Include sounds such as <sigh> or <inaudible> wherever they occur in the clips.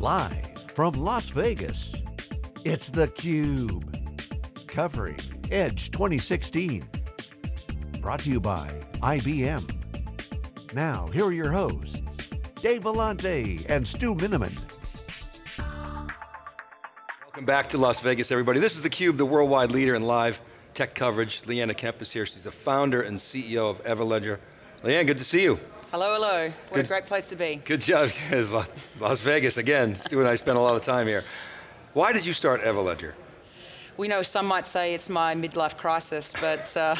Live from Las Vegas, it's theCUBE. Covering Edge 2016. Brought to you by IBM. Now, here are your hosts, Dave Vellante and Stu Miniman. Welcome back to Las Vegas, everybody. This is theCUBE, the worldwide leader in live tech coverage. Leanne Kemp is here. She's the founder and CEO of Everledger. Leanne, good to see you. Hello, hello. What Good- a great place to be. Good job. <laughs> Las Vegas, again. Stu and I spent a lot of time here. Why did you start Everledger? We know some might say it's my midlife crisis, but uh,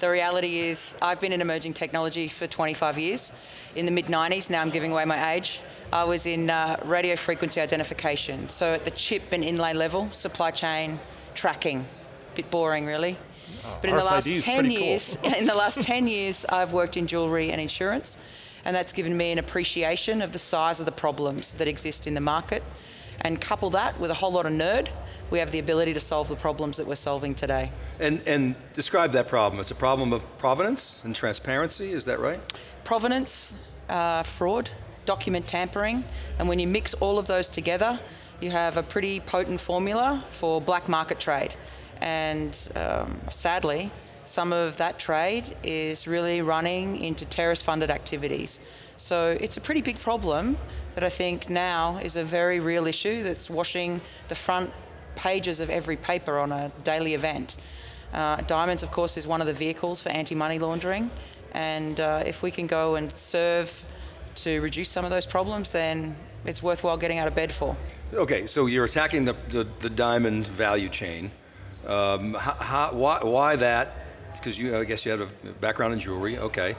the reality is I've been in emerging technology for 25 years. In the mid 90s, now I'm giving away my age, I was in uh, radio frequency identification. So at the chip and inlay level, supply chain, tracking. Bit boring, really. But in the last 10 pretty cool. years, <laughs> in the last 10 years, I've worked in jewelry and insurance, and that's given me an appreciation of the size of the problems that exist in the market. And couple that with a whole lot of nerd, we have the ability to solve the problems that we're solving today. And, and describe that problem. It's a problem of provenance and transparency, is that right? Provenance, uh, fraud, document tampering, and when you mix all of those together, you have a pretty potent formula for black market trade. And um, sadly, some of that trade is really running into terrorist funded activities. So it's a pretty big problem that I think now is a very real issue that's washing the front pages of every paper on a daily event. Uh, diamonds, of course, is one of the vehicles for anti-money laundering, and uh, if we can go and serve to reduce some of those problems, then it's worthwhile getting out of bed for. Okay, so you're attacking the, the, the diamond value chain. Um, how, how, why, why that? Because you, I guess you have a background in jewelry, okay.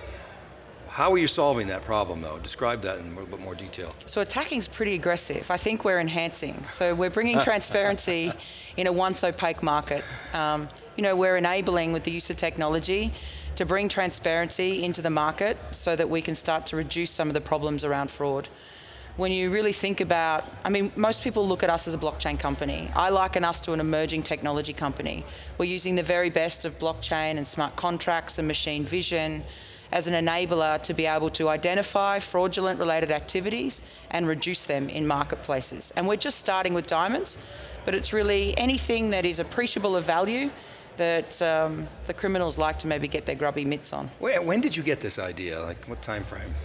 How are you solving that problem though? Describe that in a little bit more detail. So attacking is pretty aggressive. I think we're enhancing. So we're bringing <laughs> transparency in a once opaque market. Um, you know, we're enabling with the use of technology to bring transparency into the market so that we can start to reduce some of the problems around fraud. When you really think about, I mean, most people look at us as a blockchain company. I liken us to an emerging technology company. We're using the very best of blockchain and smart contracts and machine vision as an enabler to be able to identify fraudulent related activities and reduce them in marketplaces. And we're just starting with diamonds, but it's really anything that is appreciable of value that um, the criminals like to maybe get their grubby mitts on. When, when did you get this idea? Like what time frame?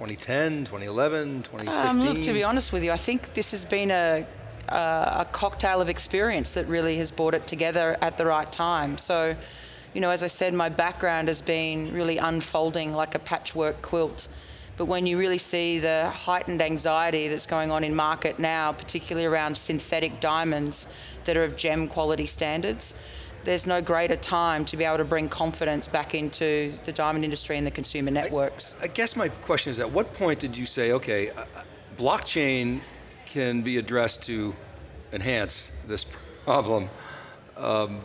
2010, 2011, 2015? Um, look, to be honest with you, I think this has been a, a, a cocktail of experience that really has brought it together at the right time. So, you know, as I said, my background has been really unfolding like a patchwork quilt. But when you really see the heightened anxiety that's going on in market now, particularly around synthetic diamonds that are of gem quality standards, there's no greater time to be able to bring confidence back into the diamond industry and the consumer networks. I guess my question is at what point did you say, okay, uh, uh, blockchain can be addressed to enhance this problem? Um,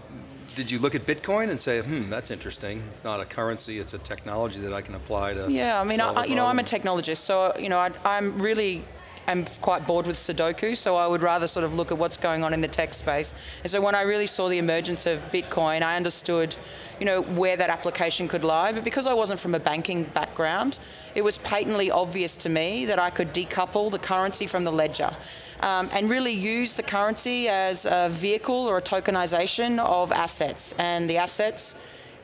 did you look at Bitcoin and say, hmm, that's interesting. It's not a currency, it's a technology that I can apply to Yeah, I mean, I, you know, I'm a technologist, so you know, I, I'm really am quite bored with Sudoku, so I would rather sort of look at what's going on in the tech space. And so when I really saw the emergence of Bitcoin, I understood, you know, where that application could lie. But because I wasn't from a banking background, it was patently obvious to me that I could decouple the currency from the ledger. Um, and really use the currency as a vehicle or a tokenization of assets. And the assets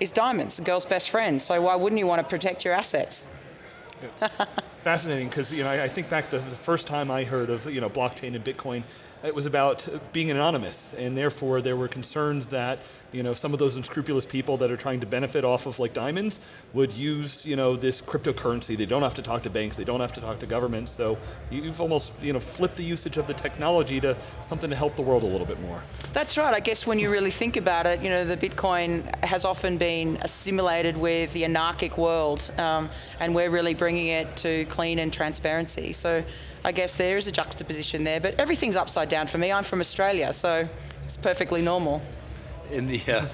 is diamonds, a girl's best friend. So why wouldn't you want to protect your assets? <laughs> Fascinating, because you know, I I think back to the first time I heard of you know blockchain and Bitcoin, it was about being anonymous, and therefore there were concerns that you know some of those unscrupulous people that are trying to benefit off of like diamonds would use you know this cryptocurrency. They don't have to talk to banks, they don't have to talk to governments. So you've almost you know flipped the usage of the technology to something to help the world a little bit more. That's right. I guess when you really think about it, you know, the Bitcoin has often been assimilated with the anarchic world, um, and we're really bringing it to clean and transparency. So I guess there is a juxtaposition there, but everything's upside down for me. I'm from Australia, so it's perfectly normal. In the, uh,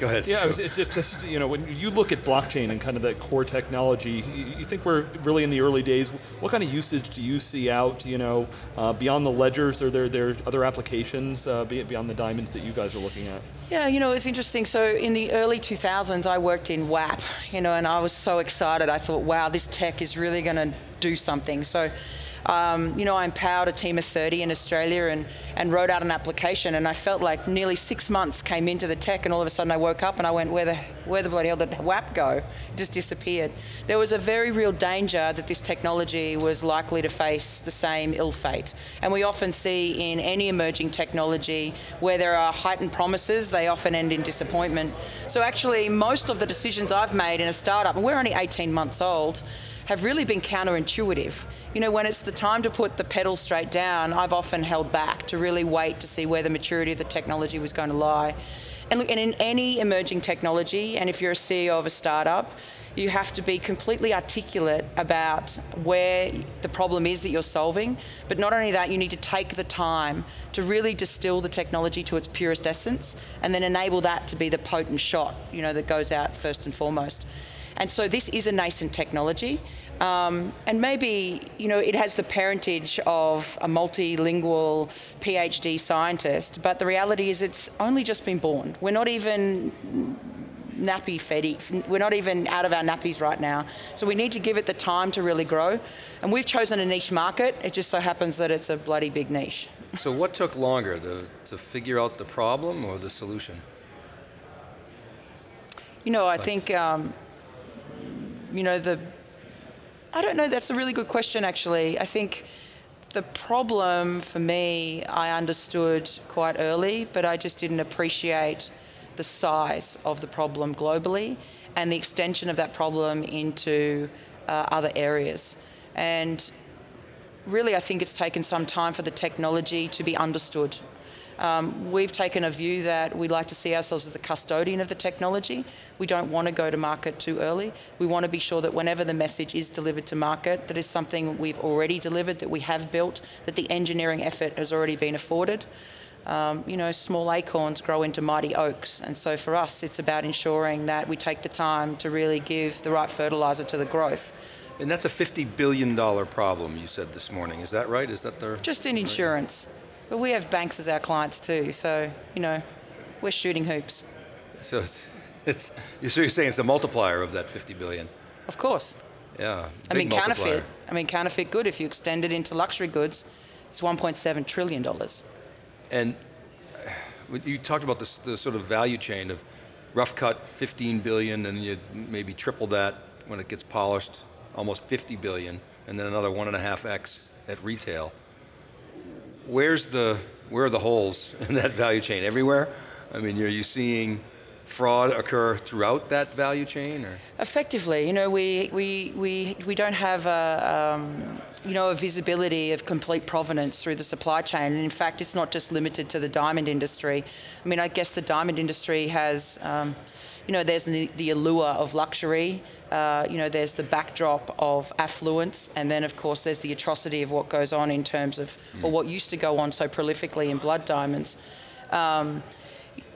go ahead. Yeah, Stu. it's, it's just, just, you know, when you look at blockchain and kind of that core technology, you, you think we're really in the early days. What kind of usage do you see out, you know, uh, beyond the ledgers? Are there, there other applications uh, beyond the diamonds that you guys are looking at? Yeah, you know, it's interesting. So in the early 2000s, I worked in WAP, you know, and I was so excited. I thought, wow, this tech is really going to do something. So um, you know, I empowered a team of 30 in Australia and, and wrote out an application. And I felt like nearly six months came into the tech, and all of a sudden I woke up and I went, where the, where the bloody hell did the WAP go? It just disappeared. There was a very real danger that this technology was likely to face the same ill fate. And we often see in any emerging technology where there are heightened promises, they often end in disappointment. So actually, most of the decisions I've made in a startup, and we're only 18 months old, have really been counterintuitive. You know, when it's the time to put the pedal straight down, I've often held back to really wait to see where the maturity of the technology was going to lie. And, look, and in any emerging technology, and if you're a CEO of a startup, you have to be completely articulate about where the problem is that you're solving. But not only that, you need to take the time to really distill the technology to its purest essence and then enable that to be the potent shot, you know, that goes out first and foremost. And so this is a nascent technology. Um, and maybe, you know, it has the parentage of a multilingual PhD scientist, but the reality is it's only just been born. We're not even nappy fed. We're not even out of our nappies right now. So we need to give it the time to really grow. And we've chosen a niche market. It just so happens that it's a bloody big niche. So what took longer, to, to figure out the problem or the solution? You know, I think, um, you know, the, I don't know, that's a really good question actually. I think the problem for me, I understood quite early, but I just didn't appreciate the size of the problem globally and the extension of that problem into uh, other areas. And really, I think it's taken some time for the technology to be understood. Um, we've taken a view that we like to see ourselves as the custodian of the technology. We don't want to go to market too early. We want to be sure that whenever the message is delivered to market, that it's something we've already delivered, that we have built, that the engineering effort has already been afforded. Um, you know, small acorns grow into mighty oaks. And so for us, it's about ensuring that we take the time to really give the right fertilizer to the growth. And that's a $50 billion problem, you said this morning. Is that right? Is that the. Just in insurance. But we have banks as our clients too. So, you know, we're shooting hoops. So it's, it's so you're saying it's a multiplier of that 50 billion? Of course. Yeah. I mean, multiplier. counterfeit. I mean, counterfeit good, if you extend it into luxury goods, it's $1.7 trillion. And you talked about this, the sort of value chain of rough cut 15 billion and you maybe triple that when it gets polished, almost 50 billion, and then another one and a half X at retail. Where's the, where are the holes <laughs> in that value chain? Everywhere? I mean, are you seeing fraud occur throughout that value chain? Or? Effectively, you know, we, we, we, we don't have a, um, you know, a visibility of complete provenance through the supply chain. And in fact, it's not just limited to the diamond industry. I mean, I guess the diamond industry has, um, you know, there's the, the allure of luxury, uh, you know, there's the backdrop of affluence, and then of course there's the atrocity of what goes on in terms of, mm. or what used to go on so prolifically in blood diamonds. Um,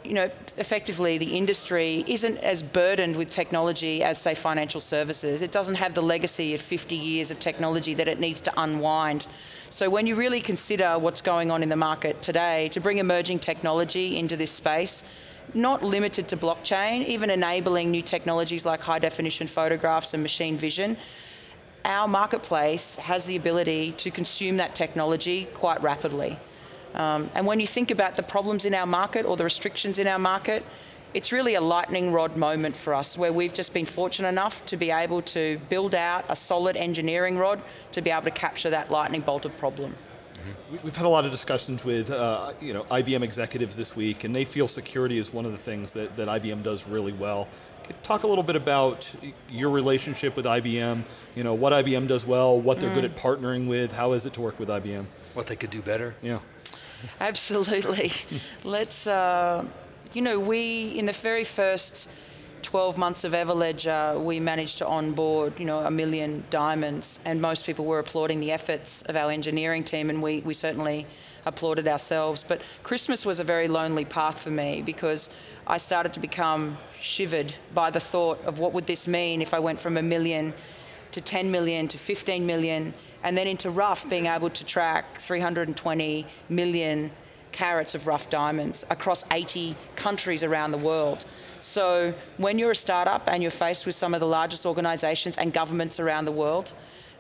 you know, effectively the industry isn't as burdened with technology as, say, financial services. It doesn't have the legacy of 50 years of technology that it needs to unwind. So when you really consider what's going on in the market today, to bring emerging technology into this space, not limited to blockchain, even enabling new technologies like high definition photographs and machine vision, our marketplace has the ability to consume that technology quite rapidly. Um, and when you think about the problems in our market or the restrictions in our market, it's really a lightning rod moment for us where we've just been fortunate enough to be able to build out a solid engineering rod to be able to capture that lightning bolt of problem. Mm-hmm. We've had a lot of discussions with uh, you know, IBM executives this week, and they feel security is one of the things that, that IBM does really well. Talk a little bit about your relationship with IBM, you know, what IBM does well, what they're mm. good at partnering with, how is it to work with IBM? What they could do better. Yeah. Absolutely. <laughs> Let's, uh, you know, we, in the very first 12 months of Everledger, we managed to onboard, you know, a million diamonds, and most people were applauding the efforts of our engineering team, and we, we certainly applauded ourselves. But Christmas was a very lonely path for me because I started to become shivered by the thought of what would this mean if I went from a million to 10 million to 15 million and then into rough being able to track 320 million carats of rough diamonds across 80 countries around the world. So when you're a startup and you're faced with some of the largest organizations and governments around the world,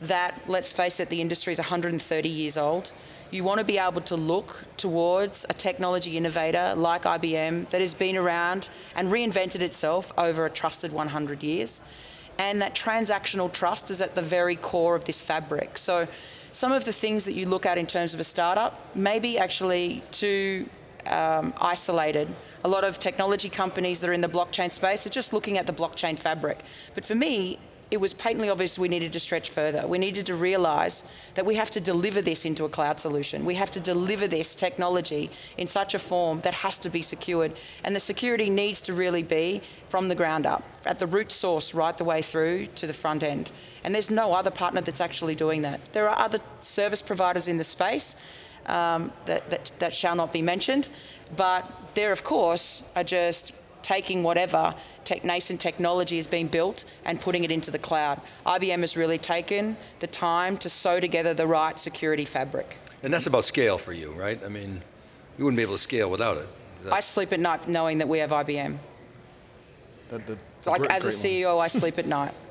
that, let's face it, the industry is 130 years old. You want to be able to look towards a technology innovator like IBM that has been around and reinvented itself over a trusted 100 years. And that transactional trust is at the very core of this fabric. So some of the things that you look at in terms of a startup may be actually too um, isolated. A lot of technology companies that are in the blockchain space are just looking at the blockchain fabric. But for me, it was patently obvious we needed to stretch further. We needed to realize that we have to deliver this into a cloud solution. We have to deliver this technology in such a form that has to be secured. And the security needs to really be from the ground up, at the root source right the way through to the front end. And there's no other partner that's actually doing that. There are other service providers in the space um, that, that, that shall not be mentioned, but there, of course, are just taking whatever tech, nascent technology is being built and putting it into the cloud. IBM has really taken the time to sew together the right security fabric. And that's about scale for you, right? I mean, you wouldn't be able to scale without it. I sleep at night knowing that we have IBM. That, that, like great, as a CEO, one. I sleep at night. <laughs>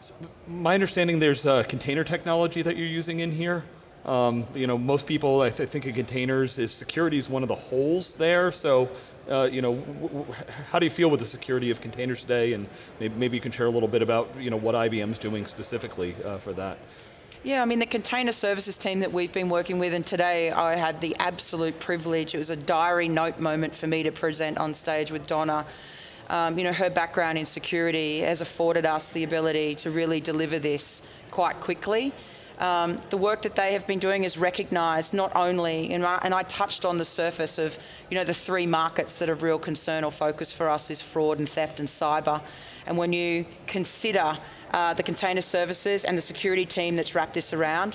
So my understanding, there's a container technology that you're using in here. Um, you know, most people, I, th- think of containers is security is one of the holes there. So, uh, you know, how do you feel with the security of containers today? And maybe, maybe you can share a little bit about, you know, what IBM's doing specifically uh, for that. Yeah, I mean, the container services team that we've been working with, and today I had the absolute privilege, it was a diary note moment for me to present on stage with Donna. Um, you know, her background in security has afforded us the ability to really deliver this quite quickly. Um, the work that they have been doing is recognised not only, and I, and I, touched on the surface of, you know, the three markets that are real concern or focus for us is fraud and theft and cyber. And when you consider uh, the container services and the security team that's wrapped this around,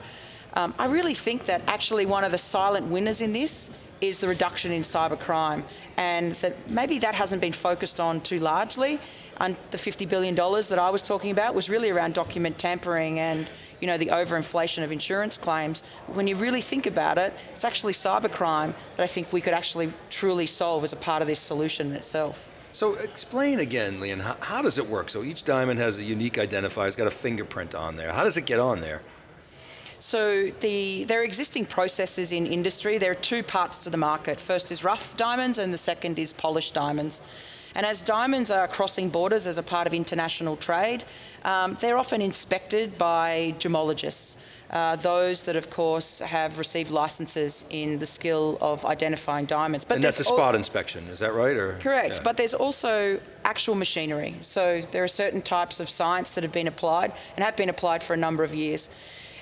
um, I really think that actually one of the silent winners in this is the reduction in cybercrime, and that maybe that hasn't been focused on too largely. And the $50 billion that I was talking about was really around document tampering and you know, the overinflation of insurance claims. When you really think about it, it's actually cybercrime that I think we could actually truly solve as a part of this solution itself. So explain again, Leanne, how, how does it work? So each diamond has a unique identifier, it's got a fingerprint on there. How does it get on there? So the, there are existing processes in industry. There are two parts to the market. First is rough diamonds and the second is polished diamonds. And as diamonds are crossing borders as a part of international trade, um, they're often inspected by gemologists. Uh, those that, of course, have received licenses in the skill of identifying diamonds. But and that's a spot inspection, is that right? Or? Correct, yeah. but there's also actual machinery. So there are certain types of science that have been applied and have been applied for a number of years.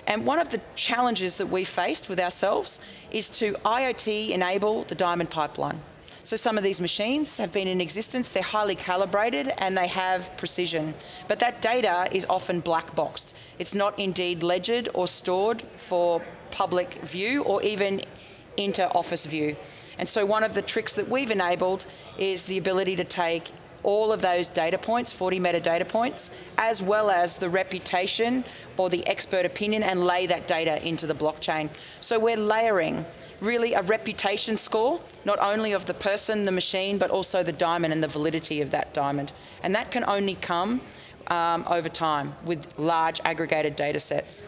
And one of the challenges that we faced with ourselves is to IoT enable the diamond pipeline. So some of these machines have been in existence, they're highly calibrated and they have precision. But that data is often black boxed. It's not indeed ledgered or stored for public view or even inter-office view. And so one of the tricks that we've enabled is the ability to take all of those data points, 40 metadata points, as well as the reputation or the expert opinion and lay that data into the blockchain. So we're layering really a reputation score, not only of the person, the machine, but also the diamond and the validity of that diamond. And that can only come um, over time with large aggregated data sets.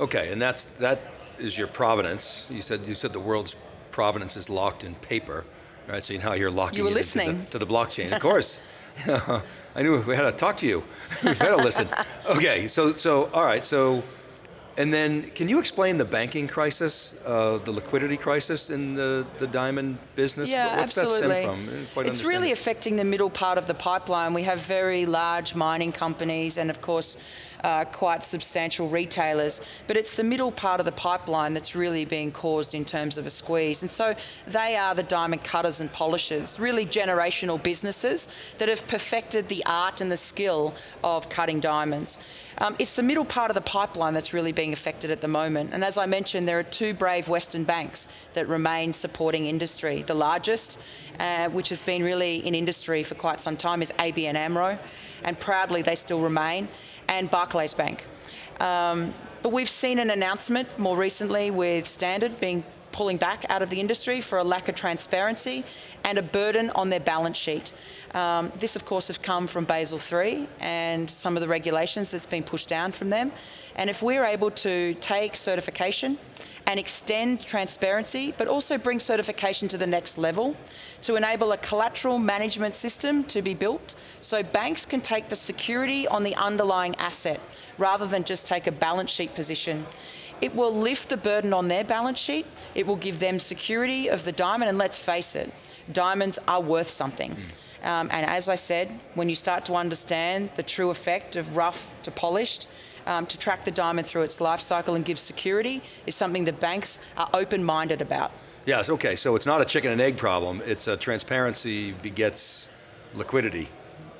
Okay, and that's, that is your provenance. You said, you said the world's provenance is locked in paper, right? So now you're locking you were it listening. The, to the blockchain, of course. <laughs> <laughs> I knew we had to talk to you. <laughs> we had to listen. Okay, so so all right, so and then can you explain the banking crisis, uh, the liquidity crisis in the, the diamond business? Yeah, What's absolutely. that stem from? It's really affecting the middle part of the pipeline. We have very large mining companies and of course uh, quite substantial retailers, but it's the middle part of the pipeline that's really being caused in terms of a squeeze. And so they are the diamond cutters and polishers, really generational businesses that have perfected the art and the skill of cutting diamonds. Um, it's the middle part of the pipeline that's really being affected at the moment. And as I mentioned, there are two brave Western banks that remain supporting industry. The largest, uh, which has been really in industry for quite some time, is ABN AMRO, and proudly they still remain and Barclays Bank. Um, but we've seen an announcement more recently with Standard being pulling back out of the industry for a lack of transparency and a burden on their balance sheet. Um, this, of course, has come from Basel III and some of the regulations that's been pushed down from them. And if we're able to take certification and extend transparency, but also bring certification to the next level to enable a collateral management system to be built so banks can take the security on the underlying asset rather than just take a balance sheet position. It will lift the burden on their balance sheet. It will give them security of the diamond. And let's face it, diamonds are worth something. Mm. Um, and as I said, when you start to understand the true effect of rough to polished, um, to track the diamond through its life cycle and give security is something that banks are open-minded about. Yes, okay, so it's not a chicken and egg problem, it's a transparency begets liquidity.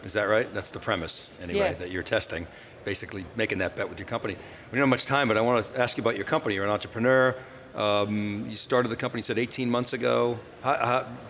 Is that right? That's the premise, anyway, yeah. that you're testing, basically making that bet with your company. We don't have much time, but I want to ask you about your company. You're an entrepreneur. Um, you started the company, you said 18 months ago.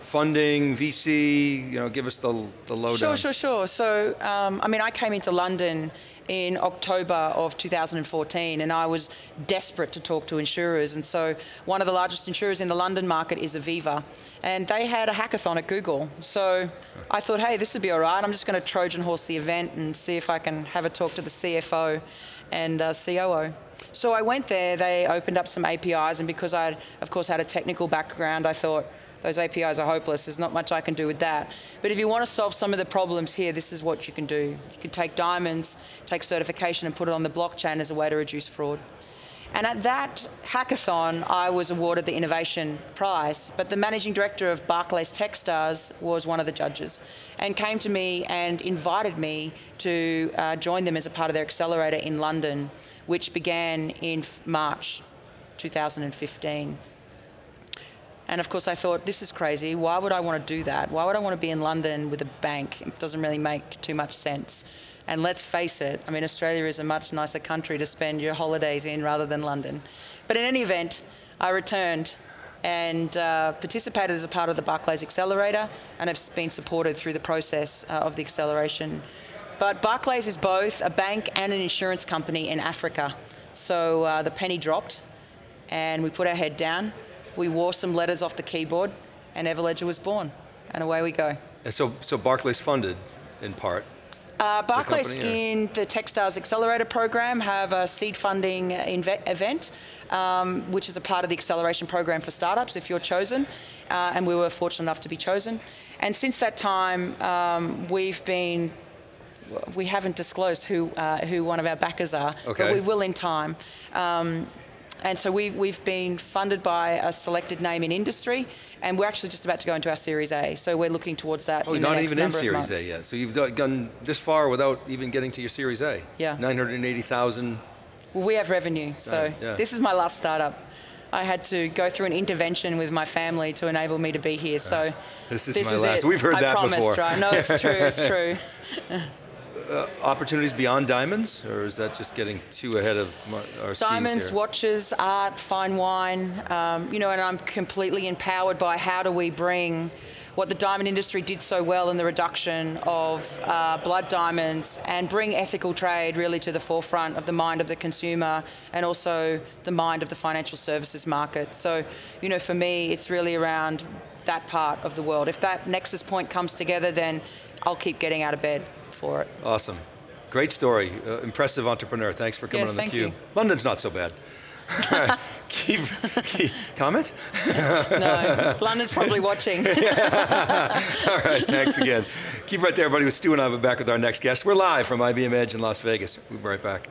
Funding, VC, you know, give us the, the lowdown. Sure, sure, sure. So, um, I mean, I came into London in October of 2014, and I was desperate to talk to insurers. And so, one of the largest insurers in the London market is Aviva, and they had a hackathon at Google. So, I thought, hey, this would be all right. I'm just going to Trojan horse the event and see if I can have a talk to the CFO and uh, COO. So I went there, they opened up some APIs, and because I, of course, had a technical background, I thought, those APIs are hopeless. There's not much I can do with that. But if you want to solve some of the problems here, this is what you can do. You can take diamonds, take certification, and put it on the blockchain as a way to reduce fraud. And at that hackathon, I was awarded the Innovation Prize, but the managing director of Barclays Techstars was one of the judges and came to me and invited me to uh, join them as a part of their accelerator in London, which began in March 2015. And of course, I thought, this is crazy. Why would I want to do that? Why would I want to be in London with a bank? It doesn't really make too much sense. And let's face it, I mean, Australia is a much nicer country to spend your holidays in rather than London. But in any event, I returned and uh, participated as a part of the Barclays Accelerator and have been supported through the process uh, of the acceleration. But Barclays is both a bank and an insurance company in Africa. So uh, the penny dropped and we put our head down we wore some letters off the keyboard, and Everledger was born. And away we go. And so, so Barclays funded in part. Uh, Barclays the company, in the Techstars Accelerator program have a seed funding event, um, which is a part of the acceleration program for startups if you're chosen. Uh, and we were fortunate enough to be chosen. And since that time, um, we've been we haven't disclosed who uh, who one of our backers are, okay. but we will in time. Um, and so we've, we've been funded by a selected name in industry, and we're actually just about to go into our Series A. So we're looking towards that. Oh, in not even in Series A yet. So you've gone this far without even getting to your Series A. Yeah. 980,000. Well, we have revenue. So yeah. this is my last startup. I had to go through an intervention with my family to enable me to be here. So <laughs> this is this my is last. It. We've heard I that promised, before. Right? No, it's true. It's true. <laughs> <laughs> uh, opportunities beyond diamonds, or is that just getting too ahead of our Diamonds, watches, art, fine wine, um, you know, and I'm completely empowered by how do we bring what the diamond industry did so well in the reduction of uh, blood diamonds and bring ethical trade really to the forefront of the mind of the consumer and also the mind of the financial services market. So, you know, for me, it's really around that part of the world. If that nexus point comes together, then I'll keep getting out of bed for it. Awesome. Great story. Uh, impressive entrepreneur. Thanks for coming yes, on the thank cube. You. London's not so bad. <laughs> <laughs> keep, keep, comment? no, London's probably watching. <laughs> All right, thanks again. Keep right there, everybody. With Stu and I, will be back with our next guest. We're live from IBM Edge in Las Vegas. We'll be right back.